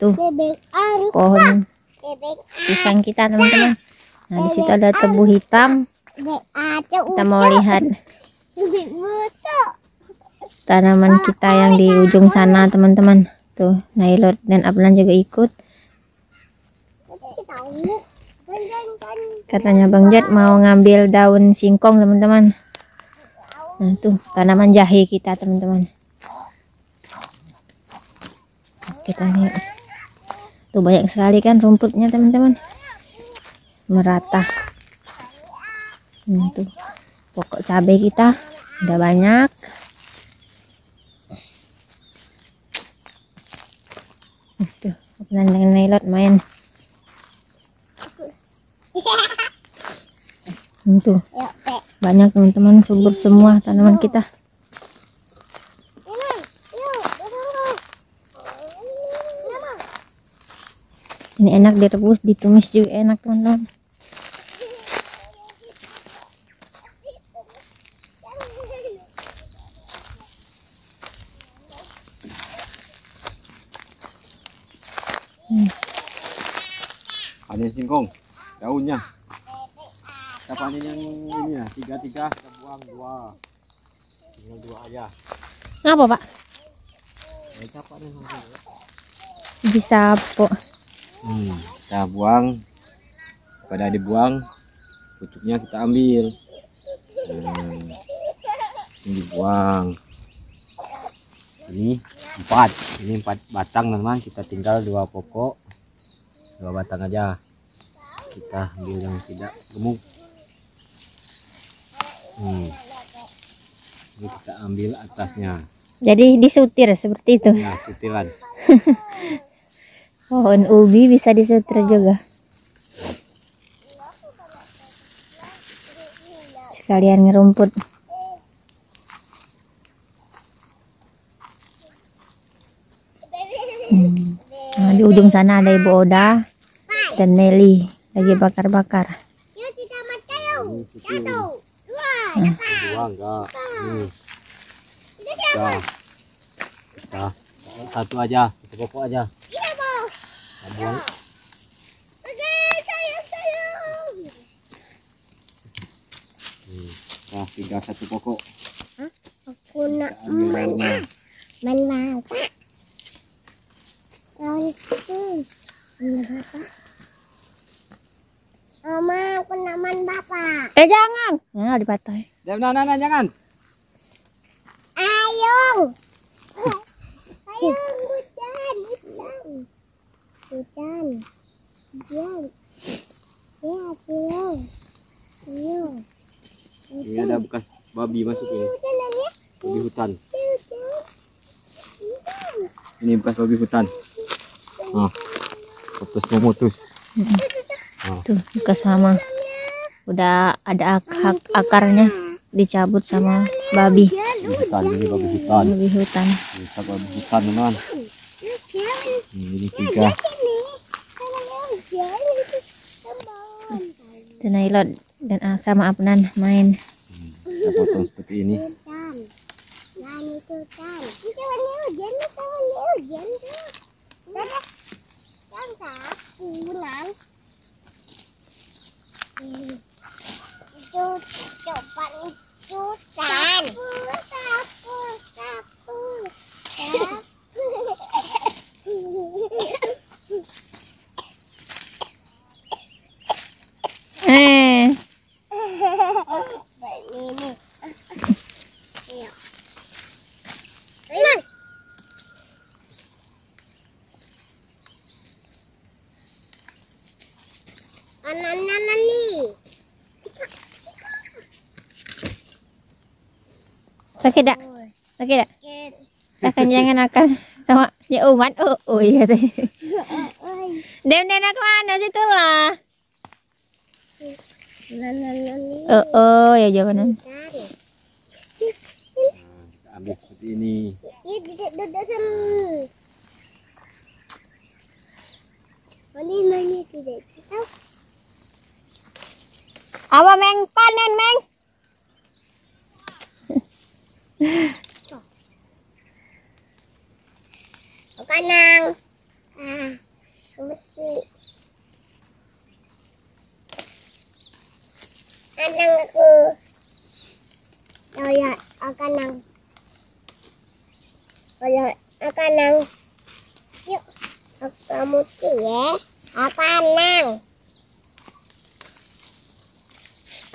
tuh. Pohon pisang kita teman-teman. Nah di situ ada tebu hitam. Kita mau lihat tanaman kita yang di ujung sana teman-teman. Tuh Nailor dan Ablan juga ikut. Katanya Bang Jet mau ngambil daun singkong teman-teman. Nah tuh tanaman jahe kita teman-teman. Kita lihat tuh banyak sekali kan rumputnya teman-teman. Merata hmm, tuh. Pokok cabai kita udah banyak. Tuh. Dengan nailot main. Itu banyak teman-teman. Subur semua tanaman kita ini enak direbus ditumis juga enak teman-teman. Hmm. ada singkong? Daunnya? Kita panen yang ini ya? Tiga tiga. Kita buang dua. Tinggal dua aja. Apa pak? Panen bisa po hmm, kita buang. Pada dibuang pucuknya kita ambil. Hmm, ini dibuang. Ini empat. Ini empat batang teman kita tinggal dua pokok. Dua batang aja. Kita ambil yang tidak gemuk. Hmm. ini kita ambil atasnya. Jadi disutir seperti itu. Ya sutiran pohon ubi bisa disutir juga sekalian ngerumput. Hmm. nah, di ujung sana ada ibu Oda dan Nelly lagi bakar-bakar. Ini dah dah satu aja satu pokok aja buang nah tinggal satu pokok. Aku nak mana mana pak itu Mama, aku nak man bapak. Eh jangan, nah dipatah. Jangan, nah, nah, jangan. Ayung. Ayung hujan, hujan. Hujan. Hujan. Ya, ayung. Ayung. Ini ada bekas babi masuk ini. Babi hutan. Ini bekas babi hutan. Ah, putus memutus. Oh. Tuh bekas sama. Udah ada ak ak akarnya dicabut sama babi. Babi hutan ini babi hutan. Babi hutan. Babi hutan teman. Ini tiga. Tenailot dan ah, sama Apnan main. Hmm, kita potong seperti ini. Itu coba cutan. Sapu, sapu, Eh. Ini. Iya. Ini. Anak-anak nih. Pakai dak? Pakai dak? Akan jangan akan sama ya umat oh oh iya teh. Dem dem nak mana situ lah. Oh oh ya jangan. Kita ambil seperti ini. Iya. Awa meng panen meng. Kanang. Ah, mesti. Anang aku. Oh ya, akan nang. Oh ya, akan nang. Yuk, aku kamu ya. Akan nang.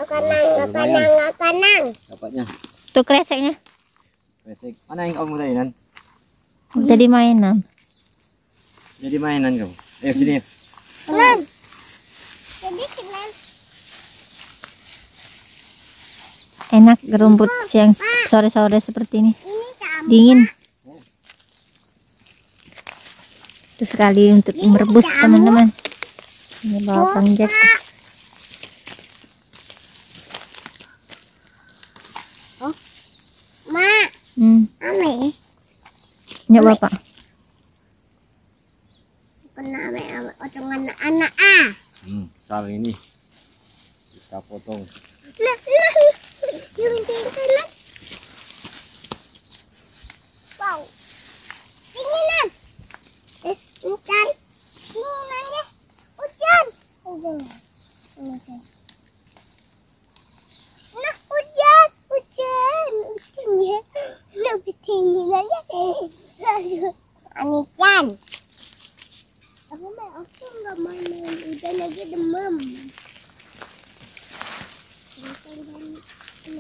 Akan nang, akan nang, akan nang. Dapatnya. Tuh kreseknya. Resek. Mana yang kamu mainan? Jadi mainan. Jadi mainan kamu. Ayo sini. Kenan. Jadi kenan. Enak rumput siang sore-sore seperti ini. Dingin. Itu sekali untuk merebus teman-teman. Ini bawa panjat. Mak, Hmm. ame. Ya bapak. Kena ame ame otongan anak ah. Hmm, sal ini. Kita potong. Lah, lah, yung tingkalan. Wow. Tinginan. Eh, hujan. Tinginan ya. Hujan. Hujan. Hujan. Nah, hujan. Hujan. Hujan ya. Lebih tinginan ya. Lalu, anijan. Aku mah aku nggak main main hujan lagi demam. Ini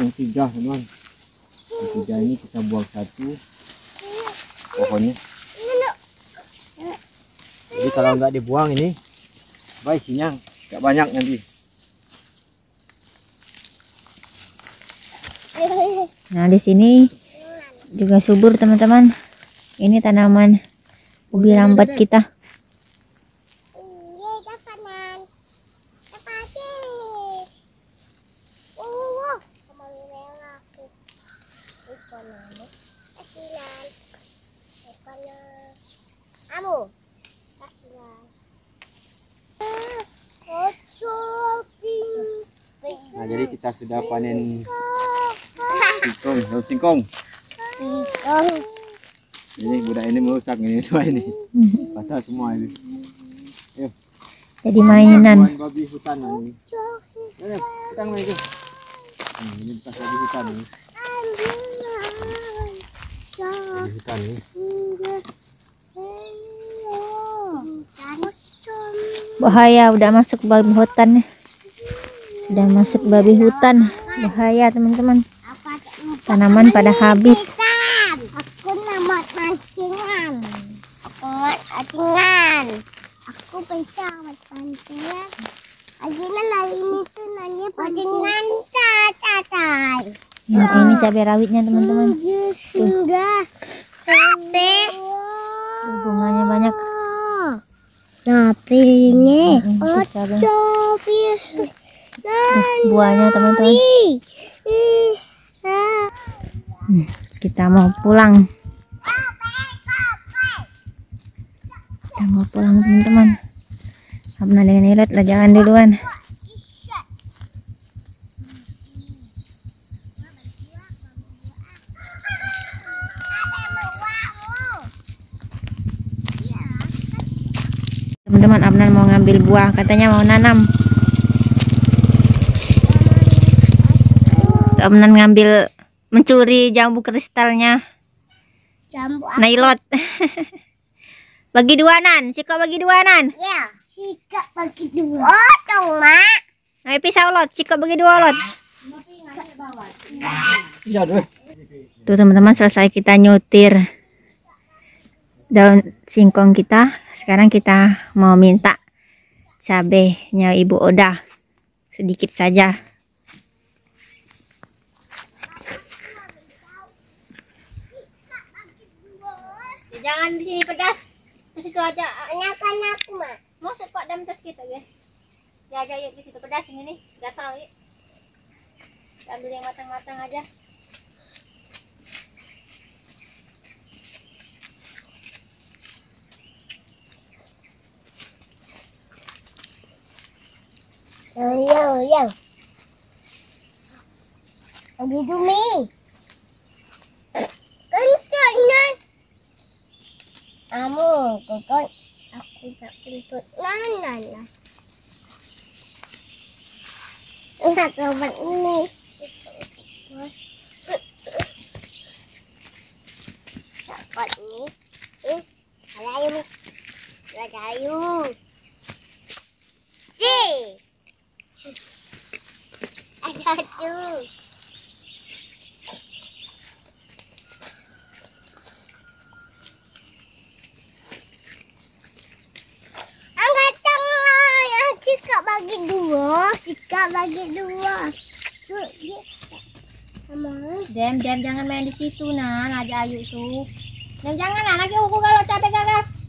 yang tiga teman. Yang tiga ini kita buang satu pohonnya. Jadi kalau nggak dibuang ini, baik isinya nggak banyak nanti. Nah, di sini juga subur teman-teman. Ini tanaman ubi rambat kita. Iya. Ikanan. Kamu. Kasilan. Oh, shopping. Nah jadi kita sudah panen singkong, daun singkong. Singkong. Ini budak ini merusak ini dua ini. Pasal semua ini. Jadi mainan. Babi hutan ini. Ayo, kita main itu. Hmm, ini bekas babi hutan ini. Babi hutan ini. Bahaya udah masuk babi hutan. Sudah masuk babi hutan. Bahaya teman-teman. Tanaman pada habis. Aku nama mancingan. Aku mat mancingan. Aku bisa mat mancingan. Ini tuh nanya. Nah, ini cabai rawitnya teman-teman. Sudah. Tapi. Tuh, Bunganya banyak. Tapi ini. Hmm, tuh cabai. Tapi. Tuh, buahnya teman-teman. Kita mau pulang. Kita mau pulang teman-teman. Abna dengan Ilet lah jalan duluan. Teman-teman Abnan mau ngambil buah, katanya mau nanam. Abnan ngambil mencuri jambu kristalnya Jambu Nailot. bagi dua nan, Siko bagi dua nan. Ya, sikat bagi dua. Oh, dong, Mak. Ayo pisau lot, Siko bagi dua lot. Iya. Tuh teman-teman selesai kita nyutir daun singkong kita. Sekarang kita mau minta cabenya Ibu Oda sedikit saja. Jangan di sini pedas. Di situ aja. Anak aku, Mak. Mau kok dalam tas kita ya. Ya aja yuk di situ pedas ini nih. Gatal yuk. Ambil yang matang-matang aja. Rồi rồi rồi. Đi tu. Con con này. À mơ con con. Aku tak kentut. Nah, nah, nah. Nah, kau ini. Dapat ni. Eh, ada tuh. Angkat tangan. Cika bagi dua. Cika bagi dua. Dem, dem jangan main di situ nah, aja ayu tuh. Dem jangan nah, lagi aku kalau capek kakak.